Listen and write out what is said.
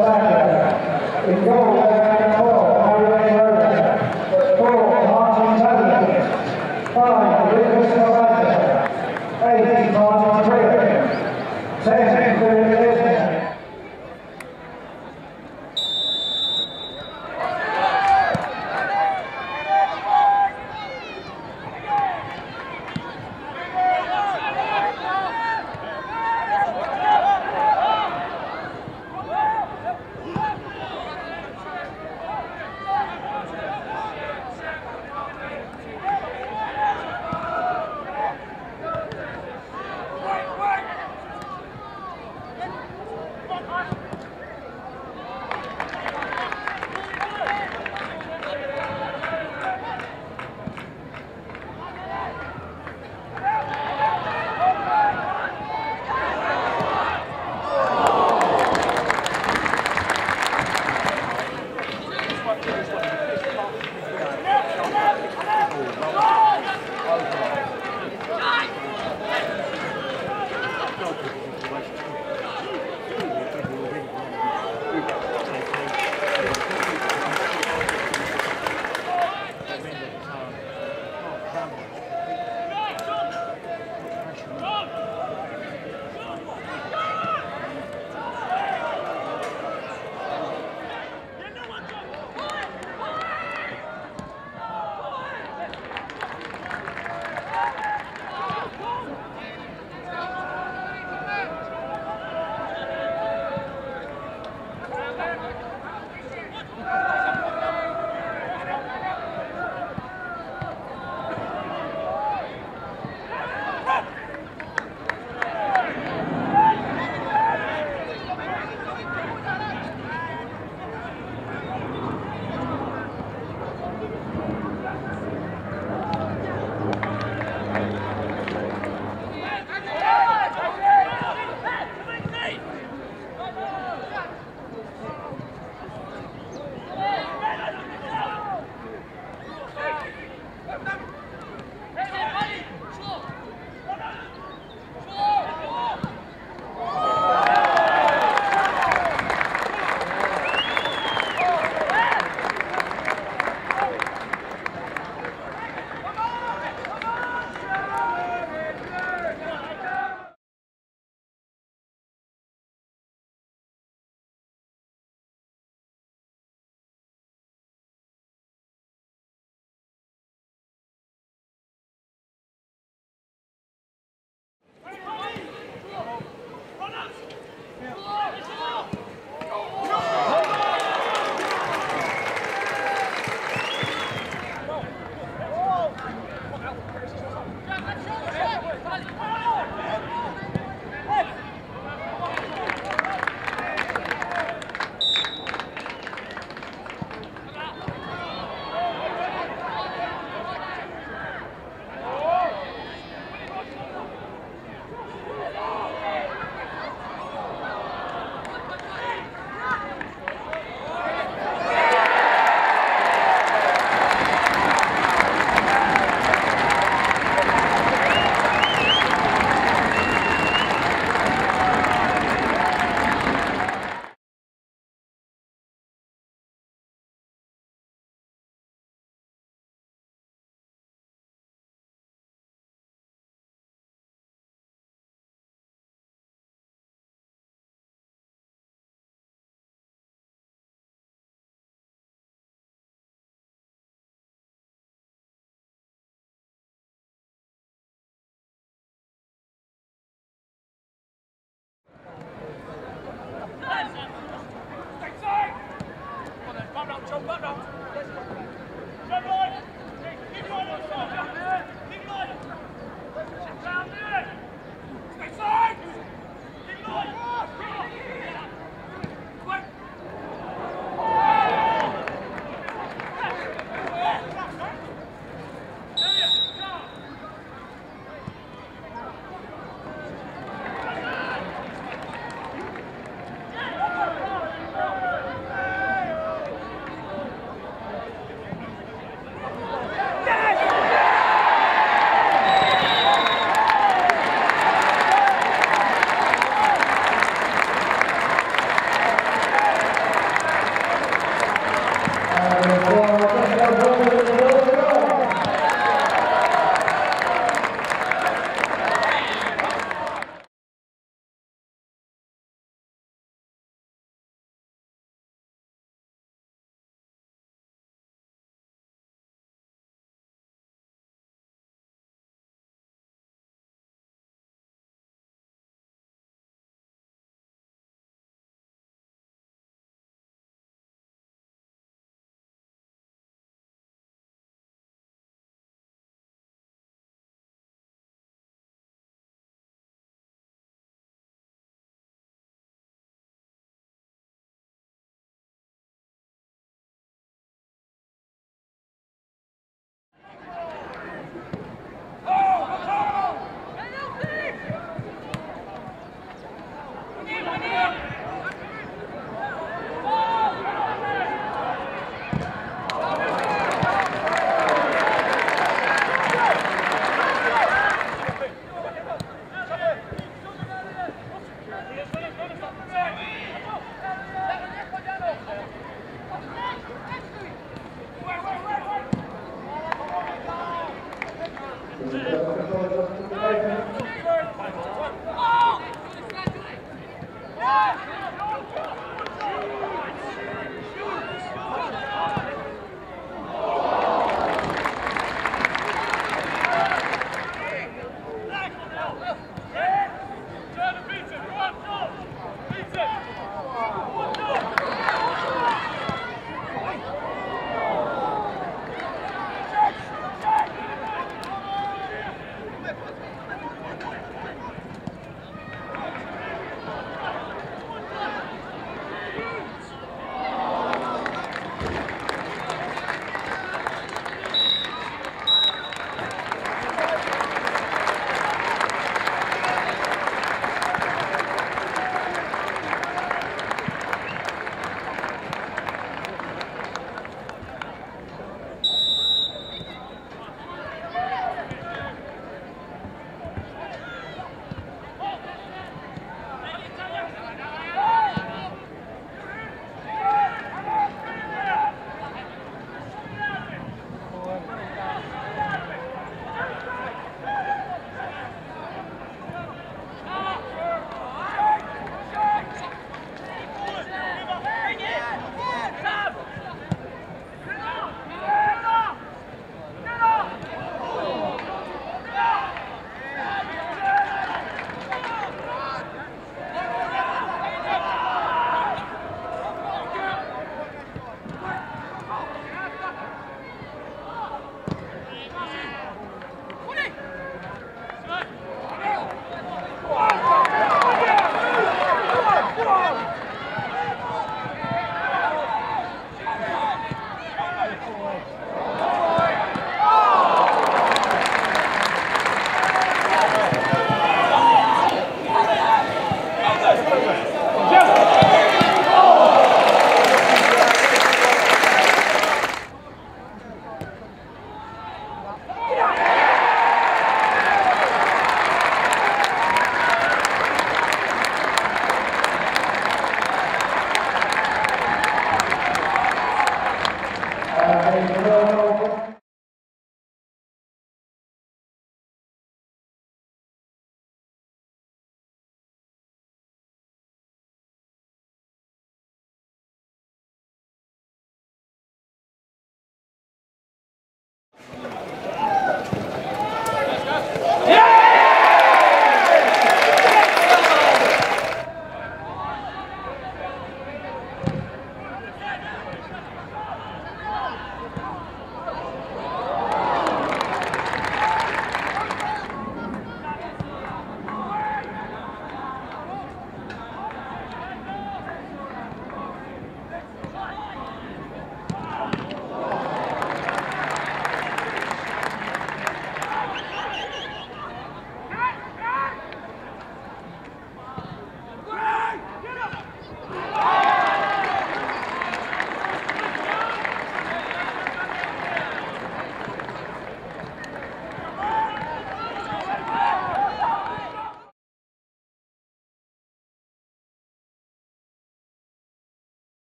back at